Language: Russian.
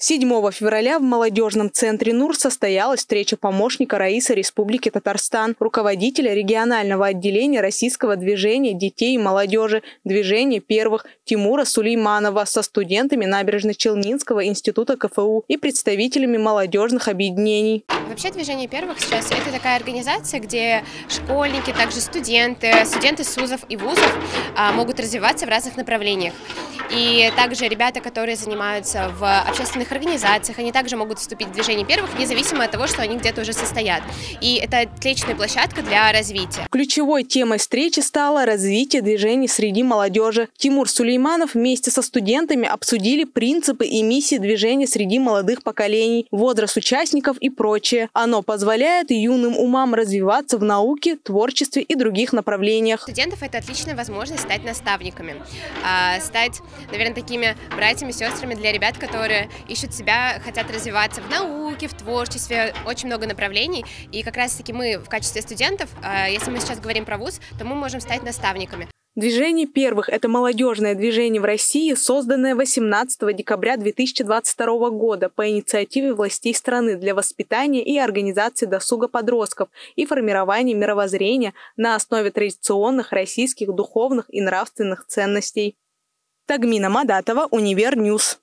7 февраля в молодежном центре НУР состоялась встреча помощника Раиса Республики Татарстан, руководителя регионального отделения российского движения детей и молодежи «Движение первых» Тимура Сулейманова со студентами Набережно-Челнинского института КФУ и представителями молодежных объединений. Вообще «Движение первых» сейчас это такая организация, где школьники, также студенты, студенты СУЗов и ВУЗов а, могут развиваться в разных направлениях. И также ребята, которые занимаются в общественных организациях, они также могут вступить в движение первых, независимо от того, что они где-то уже состоят. И это отличная площадка для развития. Ключевой темой встречи стало развитие движений среди молодежи. Тимур Сулейманов вместе со студентами обсудили принципы и миссии движения среди молодых поколений, возраст участников и прочее. Оно позволяет юным умам развиваться в науке, творчестве и других направлениях. Студентов это отличная возможность стать наставниками, а, стать наверное, такими братьями, сестрами для ребят, которые ищут себя, хотят развиваться в науке, в творчестве, очень много направлений. И как раз-таки мы в качестве студентов, а, если мы сейчас говорим про вуз, то мы можем стать наставниками. Движение первых – это молодежное движение в России, созданное 18 декабря 2022 года по инициативе властей страны для воспитания и организации досуга подростков и формирования мировоззрения на основе традиционных российских духовных и нравственных ценностей. Тагмина Мадатова, Univer News.